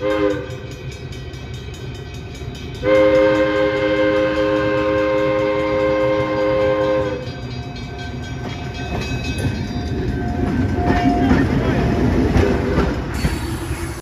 Música